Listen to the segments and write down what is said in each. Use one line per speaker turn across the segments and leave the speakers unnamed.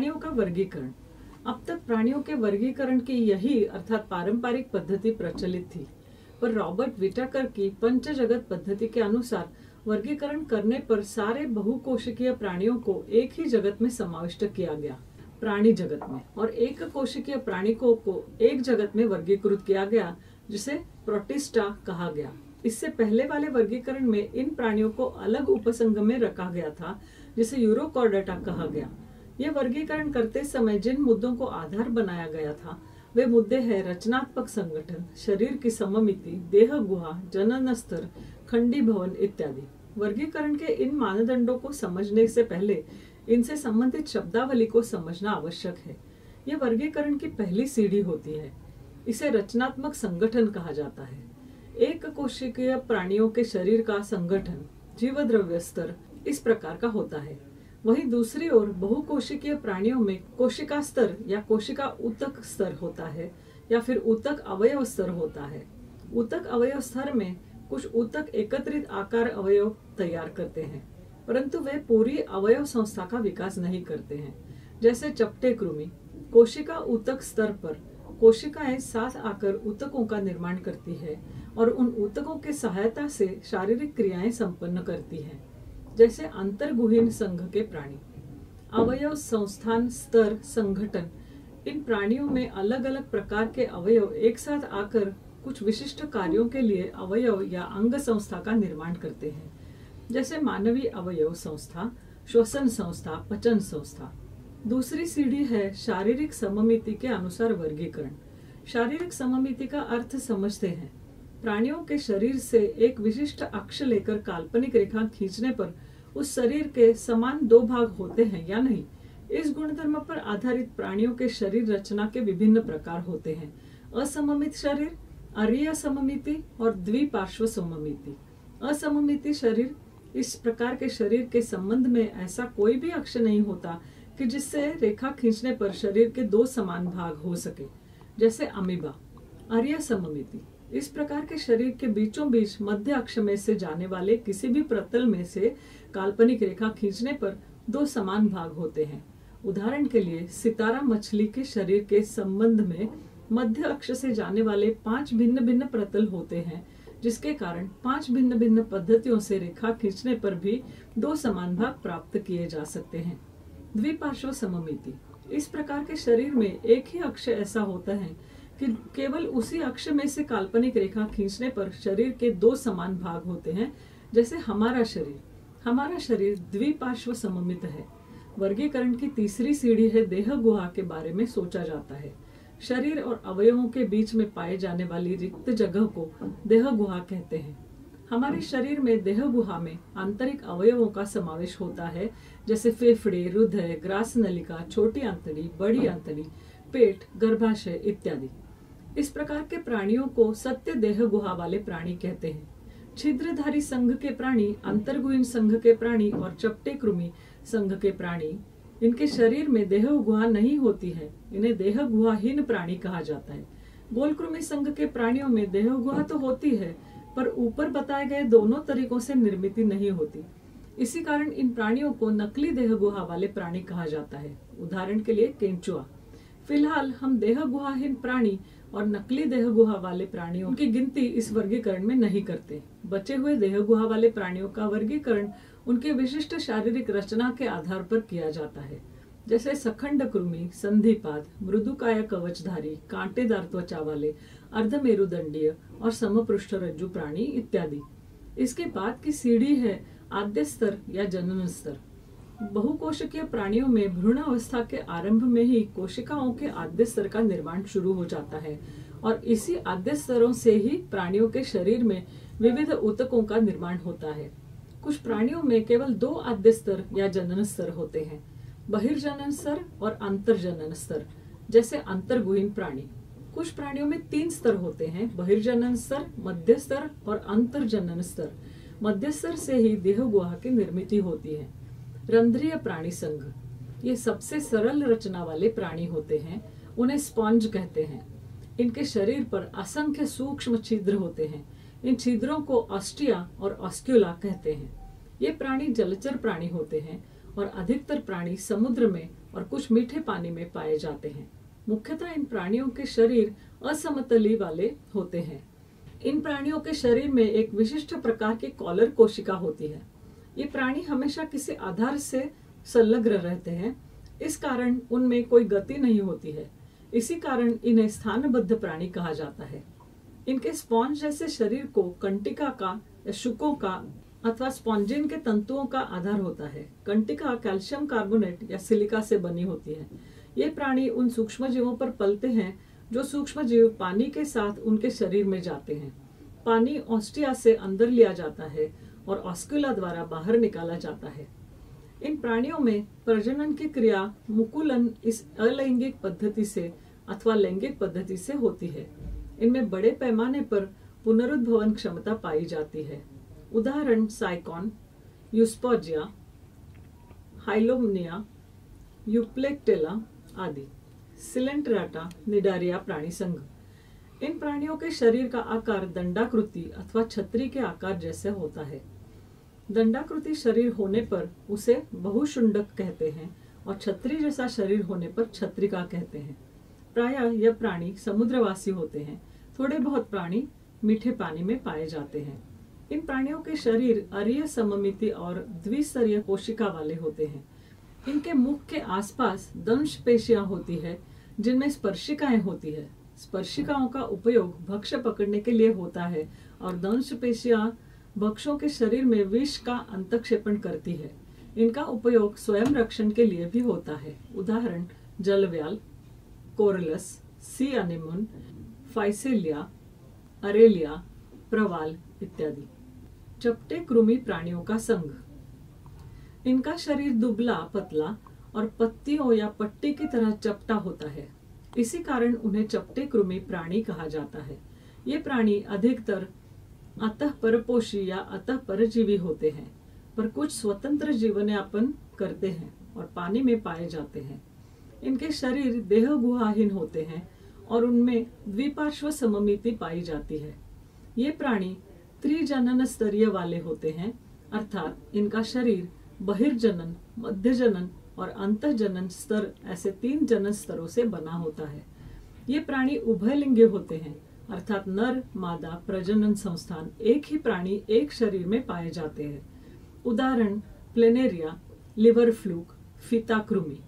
प्राणियों का वर्गीकरण। अब तक प्राणियों के वर्गीकरण की यही, अर्थात पारंपरिक पद्धति प्रचलित थी। पर रॉबर्ट विटाकर की पंच जगत पद्धति के अनुसार वर्गीकरण करने पर सारे बहुकोशिकीय प्राणियों को एक ही जगत में समाविष्ट किया गया, प्राणी जगत में। और एक कोशिकीय प्राणिकों को एक जगत में वर्गीकृत किया गया, जिसे प्रोटिस्टा कहा गया। इससे पहले वाले वर्गीकरण में इन प्राणियों को अलग उपसंग में रखा गया था, जिसे यूरोकॉर्डेटा कहा गया। यह वर्गीकरण करते समय जिन मुद्दों को आधार बनाया गया था, वे मुद्दे हैं रचनात्मक संगठन, शरीर की सममिति, देह गुहा, जनन स्तर, खंडी भवन इत्यादि। वर्गीकरण के इन मानदंडों को समझने से पहले इनसे संबंधित शब्दावली को समझना आवश्यक है। यह वर्गीकरण की पहली सीढ़ी होती है। इसे रचनात्मक संगठन कहा जाता है। एक कोशिकीय प्राणियों के शरीर का संगठन जीव द्रव्य स्तर इस प्रकार का होता है। वहीं दूसरी ओर बहुकोशिकीय प्राणियों में कोशिका स्तर या कोशिका उतक स्तर होता है, या फिर उतक अवयव स्तर होता है। उतक अवयव स्तर में कुछ उतक एकत्रित आकार अवयव तैयार करते हैं, परंतु वे पूरी अवयव संस्था का विकास नहीं करते हैं। जैसे चपटे कृमि कोशिका उतक स्तर पर कोशिकाएँ साथ आकर उतकों का निर्माण करती है और उन उतकों के सहायता से शारीरिक क्रियाएँ संपन्न करती हैं। जैसे अंतर्गुहीन संघ के प्राणी। अवयव संस्थान, स्तर, संगठन, इन प्राणियों में अलग अलग प्रकार के अवयव एक साथ आकर कुछ विशिष्ट कार्यों के लिए अवयव या अंग संस्था का निर्माण करते हैं। जैसे मानवीय अवयव संस्था, श्वसन संस्था, पचन संस्था। दूसरी सीढ़ी है शारीरिक सममिति के अनुसार वर्गीकरण। शारीरिक सममिति का अर्थ समझते हैं। प्राणियों के शरीर से एक विशिष्ट अक्ष लेकर काल्पनिक रेखा खींचने पर उस शरीर के समान दो भाग होते हैं, या नहीं? इस गुणधर्म पर आधारित प्राणियों के शरीर रचना के विभिन्न प्रकार होते हैं। असममित शरीर अरिय सममिति और द्विपार्श्व सममिति असममिति शरीर, इस प्रकार के शरीर के संबंध में ऐसा कोई भी अक्ष नहीं होता कि जिससे रेखा खींचने पर शरीर के दो समान भाग हो सके, जैसे अमीबा आर्य सममिति इस प्रकार के शरीर के बीचों बीच मध्य अक्ष में से जाने वाले किसी भी प्रतल में से काल्पनिक रेखा खींचने पर दो समान भाग होते हैं। उदाहरण के लिए, सितारा मछली के शरीर के संबंध में मध्य अक्ष से जाने वाले पाँच भिन्न भिन्न प्रतल होते हैं, जिसके कारण पाँच भिन्न भिन्न पद्धतियों से रेखा खींचने पर भी दो समान भाग प्राप्त किए जा सकते हैं। द्विपार्श्व सममिति। इस प्रकार के शरीर में एक ही अक्ष ऐसा होता है कि केवल उसी अक्ष में से काल्पनिक रेखा खींचने पर शरीर के दो समान भाग होते हैं, जैसे हमारा शरीर। हमारा शरीर द्विपार्श्व सममित है। वर्गीकरण की तीसरी सीढ़ी है देह गुहा के बारे में सोचा जाता है। शरीर और अवयवों के बीच में पाए जाने वाली रिक्त जगह को देह गुहा कहते हैं। हमारे शरीर में देह गुहा में आंतरिक अवयवों का समावेश होता है, जैसे फेफड़े, हृदय, ग्रास नलिका, छोटी आंतड़ी, बड़ी आंतड़ी, पेट, गर्भाशय इत्यादि। इस प्रकार के प्राणियों को सत्य देह गुहा वाले प्राणी कहते हैं। छिद्रधारी संघ के प्राणी अंतर्गुइन संघ के प्राणी और चपटे कृमि संघ के प्राणी, इनके शरीर में देह गुहा नहीं होती है, इन्हें देह गुहाहीन प्राणी कहा जाता है। गोलकृमि संघ के प्राणियों में देह गुहा तो होती है, पर ऊपर बताए गए दोनों तरीकों से निर्मित नहीं होती। इसी कारण इन प्राणियों को नकली देह गुहा वाले प्राणी कहा जाता है। उदाहरण के लिए केंचुआ। फ़िलहाल हम देह गुहाहीन प्राणी और नकली देह गुहा वाले प्राणियों की गिनती इस वर्गीकरण में नहीं करते। बचे हुए देह गुहा वाले प्राणियों का वर्गीकरण उनके विशिष्ट शारीरिक रचना के आधार पर किया जाता है। जैसे सखंड कृमि, संधिपाद, मृदुकाय कवचधारी, कांटेदार त्वचा वाले, अर्धमेरुदंडीय और समपृष्ठ रज्जु प्राणी इत्यादि। इसके बाद की सीढ़ी है आद्य स्तर या जनन स्तर। बहुकोशिकीय प्राणियों में भ्रूण अवस्था के आरंभ में ही कोशिकाओं के आद्य स्तर का निर्माण शुरू हो जाता है और इसी आद्य स्तरों से ही प्राणियों के शरीर में विविध उतकों का निर्माण होता है। कुछ प्राणियों में केवल दो आद्य स्तर या जनन स्तर होते हैं, बहिर्जनन स्तर और अंतर्जनन स्तर, जैसे अंतर्गुहीन प्राणी। कुछ प्राणियों में तीन स्तर होते हैं, बहिर्जनन स्तर, मध्य स्तर और अंतर्जनन स्तर। मध्य स्तर से ही देह गुहा की निर्मित होती है। रंध्रीय प्राणी संघ। ये सबसे सरल रचना वाले प्राणी होते हैं, उन्हें स्पॉन्ज कहते हैं। इनके शरीर पर असंख्य सूक्ष्म छिद्र होते हैं। इन छिद्रों को ऑस्टिया और ऑस्क्यूला कहते हैं। ये प्राणी जलचर प्राणी होते हैं और अधिकतर प्राणी समुद्र में और कुछ मीठे पानी में पाए जाते हैं। मुख्यतः इन प्राणियों के शरीर असमतली वाले होते हैं। इन प्राणियों के शरीर में एक विशिष्ट प्रकार की कॉलर कोशिका होती है। ये प्राणी हमेशा किसी आधार से संलग्न रहते हैं। इस कारण उनमें कोई गति नहीं होती है। इसी कारण इन्हें स्थानबद्ध प्राणी कहा जाता है। इनके स्पॉन्ज जैसे शरीर को कंटिका का, या शुकों का, अथवा स्पॉन्जिन के तंतुओं का आधार होता है। कंटिका कैल्शियम कार्बोनेट या सिलिका से बनी होती है। ये प्राणी उन सूक्ष्म जीवों पर पलते हैं, जो सूक्ष्म जीव पानी के साथ उनके शरीर में जाते हैं। पानी ऑस्ट्रिया से अंदर लिया जाता है और ऑस्कुला द्वारा बाहर निकाला जाता है। इन प्राणियों में प्रजनन की क्रिया मुकुलन इस अलैंगिक पद्धति से अथवा लैंगिक पद्धति से होती है। इनमें बड़े पैमाने पर पुनरुद्भवन क्षमता पाई जाती है। उदाहरण, साइकॉन, यूस्पोजिया, हाइलोमनिया, यूप्लेक्टेला आदि। सिलेंट्राटा, निडारिया प्राणी संघ। इन प्राणियों के शरीर का आकार दंडाकृति अथवा छतरी के आकार जैसे होता है। दंडाकृति शरीर होने पर उसे बहुशुंडक कहते हैं और छतरी जैसा शरीर होने पर छत्रिका कहते हैं। प्रायः यह प्राणी समुद्रवासी होते हैं। थोड़े बहुत प्राणी मीठे पानी में पाए जाते हैं। इन प्राणियों के शरीर अरिय सममिति और द्विस्तरीय कोशिका वाले होते हैं। इनके मुख के आसपास दंश पेशियाँ होती है, जिनमें स्पर्शिकाएँ होती है। स्पर्शिकाओं का उपयोग भक्ष्य पकड़ने के लिए होता है और दंश पेशियाँ भक्षों के शरीर में विष का अंतक्षेपण करती है। इनका उपयोग स्वयं रक्षण के लिए भी होता है। उदाहरण, जलव्याल, corals, sea anemone Physalia, Aurelia, प्रवाल इत्यादि। चपटे कृमि प्राणियों का संघ। इनका शरीर दुबला, पतला और पत्तियों या पट्टी की तरह चपटा होता है। इसी कारण उन्हें चपटे कृमि प्राणी कहा जाता है। ये प्राणी अधिकतर अतः परपोषी या अतः परजीवी होते हैं, पर कुछ स्वतंत्र जीवन यापन करते हैं और पानी में पाए जाते हैं। इनके शरीर देह गुहाहीन होते हैं और उनमें द्विपार्श्व सममिति पाई जाती है। ये प्राणी त्रिजनन स्तरीय वाले होते हैं, अर्थात इनका शरीर बहिर्जनन मध्य जनन और अंत जनन स्तर ऐसे तीन जनन स्तरों से बना होता है। ये प्राणी उभयलिंगी होते हैं अर्थात नर, मादा, प्रजनन संस्थान, एक ही प्राणी एक शरीर में पाए जाते हैं। उदाहरण, प्लेनेरिया, लिवर फ्लूक फीताकृमि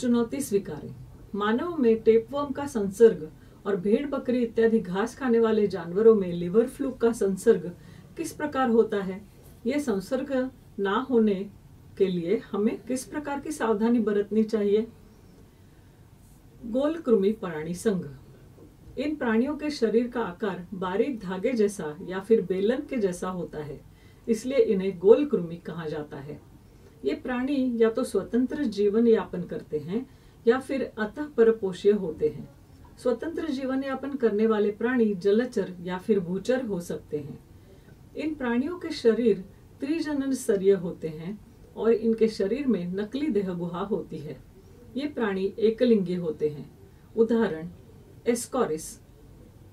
चुनौती स्वीकारें। मानव में टेपवर्म का संसर्ग और भेड़ बकरी इत्यादि घास खाने वाले जानवरों में लिवर फ्लू का संसर्ग किस प्रकार होता है? यह संसर्ग ना होने के लिए हमें किस प्रकार की सावधानी बरतनी चाहिए? गोल कृमि प्राणी संघ। इन प्राणियों के शरीर का आकार बारीक धागे जैसा या फिर बेलन के जैसा होता है, इसलिए इन्हें गोल कृमि कहा जाता है। ये प्राणी या तो स्वतंत्र जीवन यापन करते हैं या फिर अतः परपोषीय होते हैं। स्वतंत्र जीवन यापन करने वाले प्राणी जलचर या फिर भूचर हो सकते हैं। इन प्राणियों के शरीर त्रिजनन स्तरीय होते हैं और इनके शरीर में नकली देह गुहा होती है। ये प्राणी एकलिंगी होते हैं। उदाहरण एस्कॉरिस,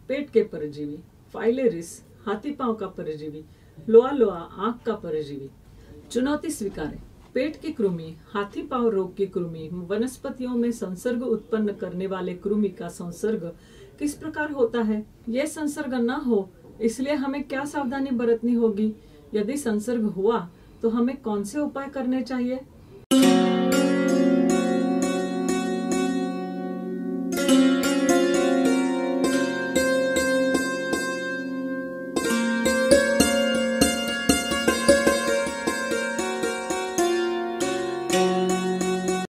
पेट के परजीवी, फाइलेरिस, हाथी पाँव का परजीवी लोआ लोआ आँख का परजीवी। चुनौती स्वीकारें। पेट की कृमि, हाथी पाव रोग की कृमि, वनस्पतियों में संसर्ग उत्पन्न करने वाले कृमि का संसर्ग किस प्रकार होता है? यह संसर्ग न हो, इसलिए हमें क्या सावधानी बरतनी होगी? यदि संसर्ग हुआ तो हमें कौन से उपाय करने चाहिए?